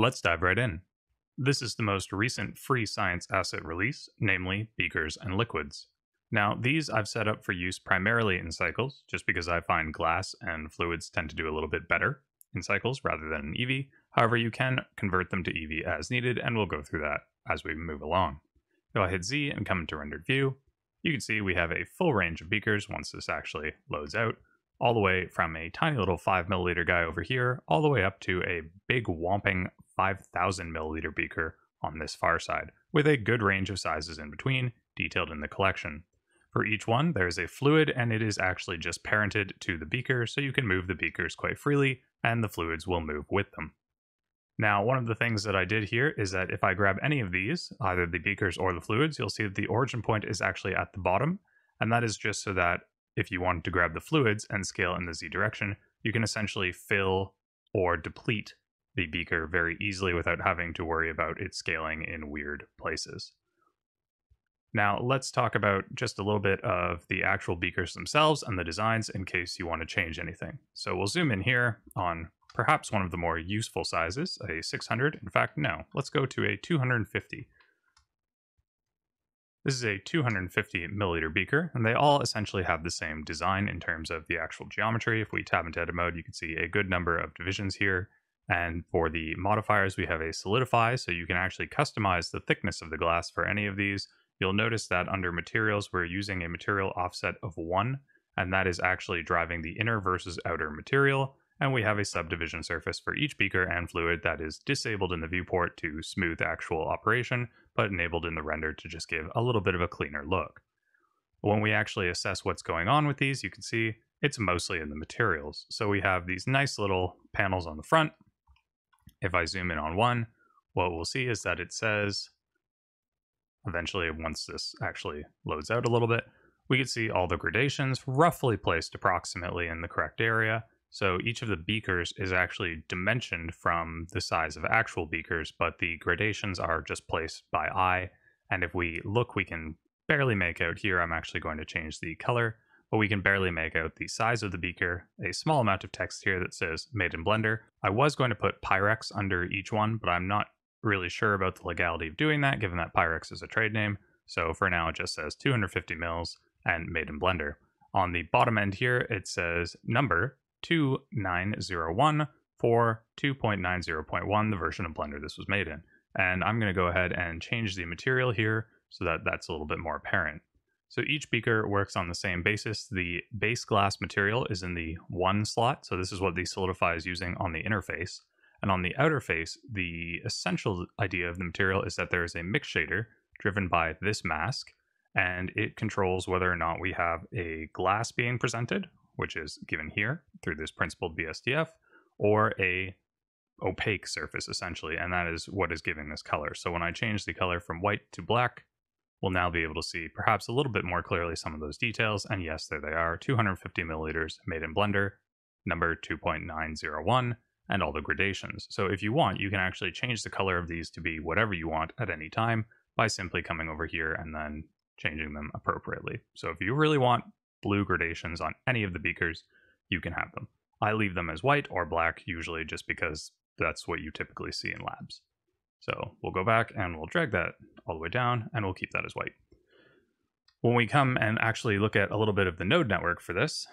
Let's dive right in. This is the most recent free science asset release, namely beakers and liquids. Now, these I've set up for use primarily in cycles, just because I find glass and fluids tend to do a little bit better in cycles rather than in Eevee. However, you can convert them to Eevee as needed, and we'll go through that as we move along. If I hit Z and come into rendered view, you can see we have a full range of beakers once this actually loads out, all the way from a tiny little 5 milliliter guy over here, all the way up to a big whomping 5,000 milliliter beaker on this far side, with a good range of sizes in between, detailed in the collection. For each one, there is a fluid, and it is actually just parented to the beaker, so you can move the beakers quite freely, and the fluids will move with them. Now, one of the things that I did here is that if I grab any of these, either the beakers or the fluids, you'll see that the origin point is actually at the bottom, and that is just so that if you wanted to grab the fluids and scale in the z direction, you can essentially fill or deplete the beaker very easily without having to worry about it scaling in weird places. Now, let's talk about just a little bit of the actual beakers themselves and the designs in case you want to change anything. So we'll zoom in here on perhaps one of the more useful sizes, a 600. In fact, no, let's go to a 250. This is a 250 milliliter beaker, and they all essentially have the same design in terms of the actual geometry. If we tab into edit mode, you can see a good number of divisions here. And for the modifiers, we have a solidify, so you can actually customize the thickness of the glass for any of these. You'll notice that under materials, we're using a material offset of 1, and that is actually driving the inner versus outer material. And we have a subdivision surface for each beaker and fluid that is disabled in the viewport to smooth actual operation, but enabled in the render to just give a little bit of a cleaner look. When we actually assess what's going on with these, you can see it's mostly in the materials. So we have these nice little panels on the front. If I zoom in on one, what we'll see is that it says Eventually, once this actually loads out a little bit, we can see all the gradations roughly placed approximately in the correct area. So each of the beakers is actually dimensioned from the size of actual beakers, but the gradations are just placed by eye. And if we look, we can barely make out here. I'm actually going to change the color, but we can barely make out the size of the beaker. A small amount of text here that says made in Blender. I was going to put Pyrex under each one, but I'm not really sure about the legality of doing that, given that Pyrex is a trade name. So for now, it just says 250 mils and made in Blender. On the bottom end here, it says number 2901 for 2.90.1, the version of Blender this was made in. And I'm going to go ahead and change the material here so that that's a little bit more apparent. So each beaker works on the same basis. The base glass material is in the one slot. So this is what the Solidify is using on the interface. And on the outer face, the essential idea of the material is that there is a mix shader driven by this mask, and it controls whether or not we have a glass being presented, which is given here through this principled BSDF, or a opaque surface essentially, and that is what is giving this color. So when I change the color from white to black, we'll now be able to see perhaps a little bit more clearly some of those details. And yes, there they are, 250 milliliters made in Blender, number 2.901, and all the gradations. So if you want, you can actually change the color of these to be whatever you want at any time by simply coming over here and then changing them appropriately. So if you really want blue gradations on any of the beakers, you can have them. I leave them as white or black usually just because that's what you typically see in labs. So we'll go back and we'll drag that all the way down and we'll keep that as white. When we come and actually look at a little bit of the node network for this,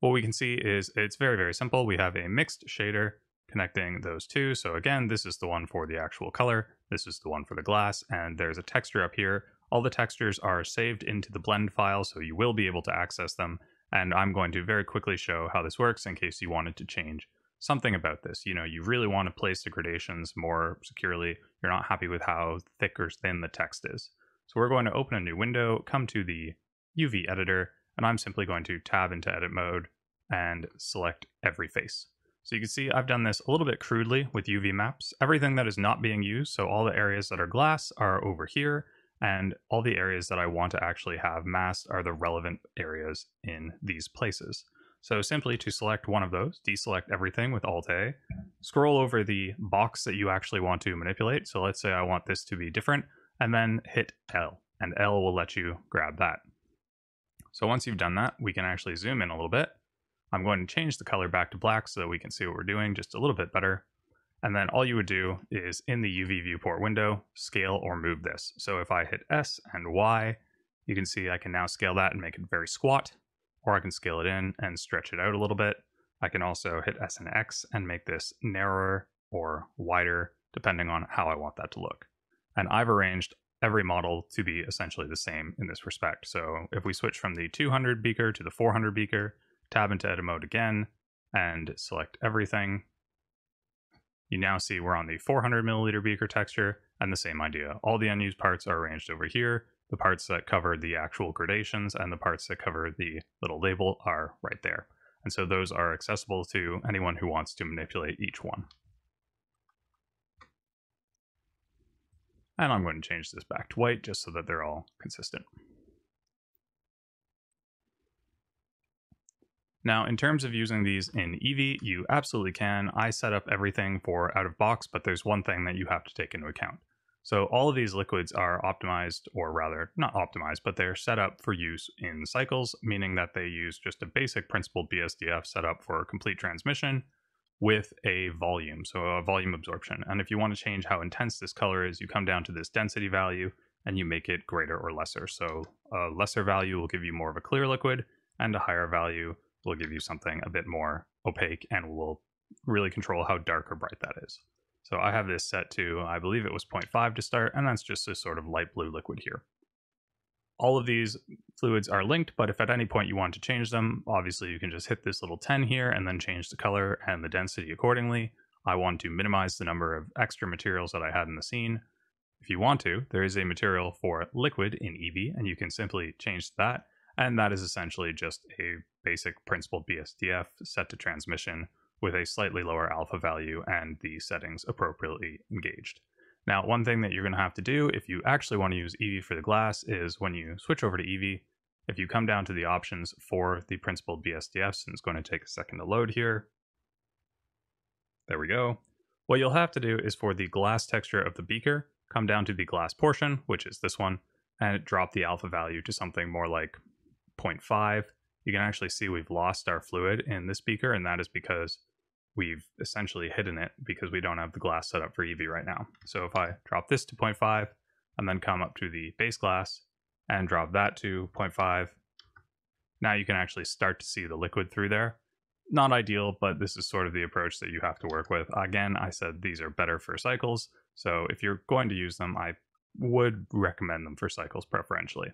what we can see is it's very, very simple. We have a mixed shader connecting those two. So again, this is the one for the actual color. This is the one for the glass. And there's a texture up here. All the textures are saved into the blend file, so you will be able to access them. And I'm going to very quickly show how this works in case you wanted to change something about this. You know, you really want to place the gradations more securely. You're not happy with how thick or thin the text is. So we're going to open a new window, come to the UV editor, and I'm simply going to tab into edit mode and select every face. So you can see I've done this a little bit crudely with UV maps. Everything that is not being used, so all the areas that are glass are over here, and all the areas that I want to actually have masked are the relevant areas in these places. So simply to select one of those, deselect everything with Alt-A, scroll over the box that you actually want to manipulate. So let's say I want this to be different, and then hit L, and L will let you grab that. So once you've done that, we can actually zoom in a little bit I'm going to change the color back to black so that we can see what we're doing just a little bit better. And then all you would do is in the UV viewport window, scale or move this. So if I hit S and Y, you can see I can now scale that and make it very squat, or I can scale it in and stretch it out a little bit. I can also hit S and X and make this narrower or wider, depending on how I want that to look. And I've arranged every model to be essentially the same in this respect. So if we switch from the 200 beaker to the 400 beaker, tab into edit mode again, and select everything, you now see we're on the 400 milliliter beaker texture and the same idea. All the unused parts are arranged over here. The parts that cover the actual gradations and the parts that cover the little label are right there. And so those are accessible to anyone who wants to manipulate each one. And I'm going to change this back to white just so that they're all consistent. Now, in terms of using these in Eevee, you absolutely can. I set up everything for out of box, but there's one thing that you have to take into account. So all of these liquids are optimized, or rather, not optimized, but they're set up for use in cycles, meaning that they use just a basic principled BSDF setup for complete transmission with a volume, so a volume absorption. And if you want to change how intense this color is, you come down to this density value and you make it greater or lesser. So a lesser value will give you more of a clear liquid, and a higher value will give you something a bit more opaque and will really control how dark or bright that is. So I have this set to, I believe it was 0.5 to start, and that's just a sort of light blue liquid here. All of these fluids are linked, but if at any point you want to change them, obviously you can just hit this little 10 here and then change the color and the density accordingly. I want to minimize the number of extra materials that I had in the scene. If you want to, there is a material for liquid in Eevee, and you can simply change that and that is essentially just a basic principled BSDF set to transmission with a slightly lower alpha value and the settings appropriately engaged. Now, one thing that you're going to have to do if you actually want to use Eevee for the glass is when you switch over to Eevee, if you come down to the options for the principled BSDFs, and it's going to take a second to load here. There we go. What you'll have to do is for the glass texture of the beaker, come down to the glass portion, which is this one, and drop the alpha value to something more like 0.5, you can actually see we've lost our fluid in this beaker, and that is because we've essentially hidden it because we don't have the glass set up for Eevee right now. So if I drop this to 0.5 and then come up to the base glass and drop that to 0.5, now you can actually start to see the liquid through there. Not ideal, but this is sort of the approach that you have to work with. Again, I said these are better for cycles, so if you're going to use them, I would recommend them for cycles preferentially.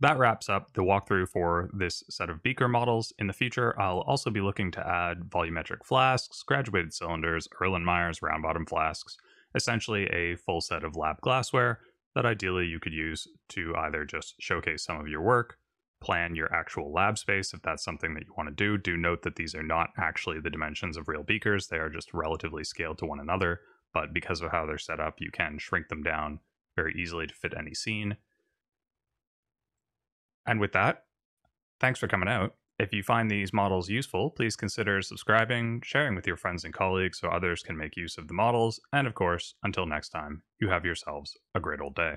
That wraps up the walkthrough for this set of beaker models. In the future, I'll also be looking to add volumetric flasks, graduated cylinders, Erlenmeyer's round bottom flasks, essentially a full set of lab glassware that ideally you could use to either just showcase some of your work, plan your actual lab space if that's something that you want to do. Do note that these are not actually the dimensions of real beakers, they are just relatively scaled to one another, but because of how they're set up, you can shrink them down very easily to fit any scene. And with that, thanks for coming out. If you find these models useful, please consider subscribing, sharing with your friends and colleagues so others can make use of the models, and of course, until next time, you have yourselves a great old day.